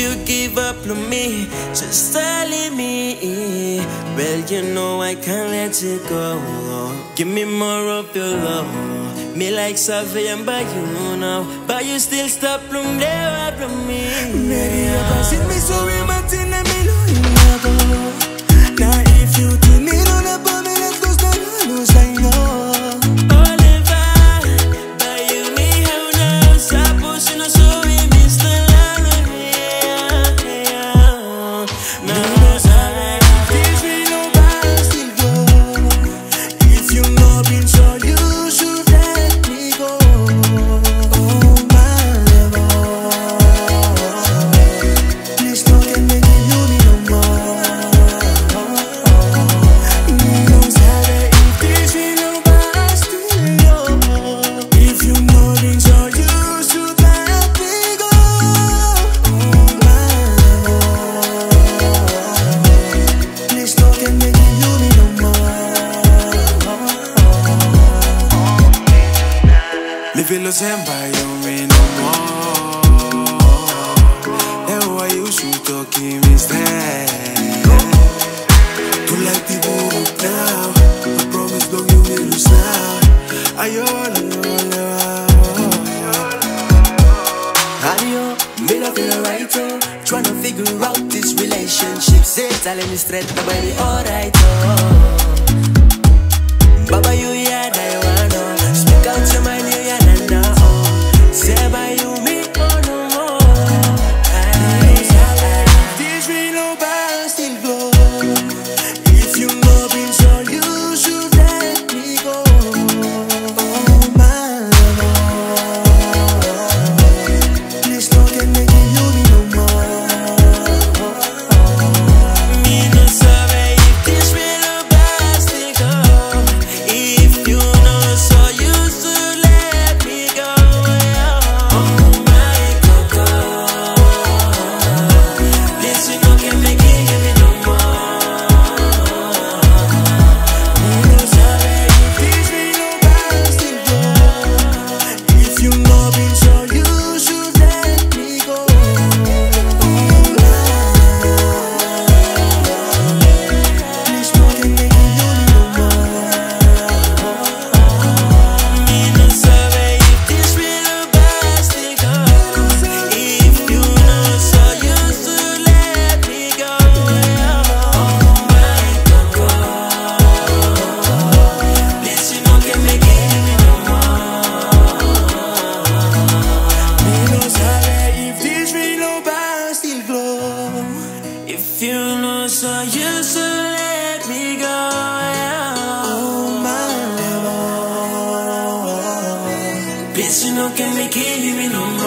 you give up on me, just telling me. Well, you know I can't let you go. Give me more of your love. Me like surveying by you now, but you still stop from there from me. Maybe I've seen me so romantic. Living los en me no more. That's why you should talk in instead. To like the book now. I promise don't you will lose now. Ayola, ayola. Ayo, me not right, oh. Trying to figure out this relationship. Say, tell me straight, nobody alright, oh. No, know can make it, leave me no